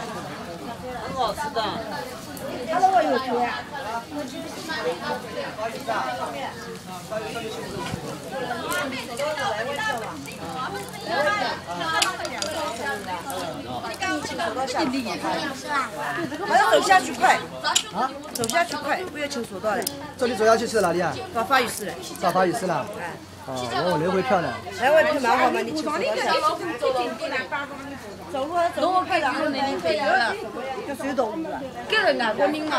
很好吃的。他那个有钱。还要走下去快，啊，走下去快，不要求索道了。这里走下去是哪里啊？到法语寺了。到法语寺了。哦，哦，来回漂亮。来回票蛮好嘛，你求索道下去。走路走路快点，就水懂了。个人啊，国民嘛。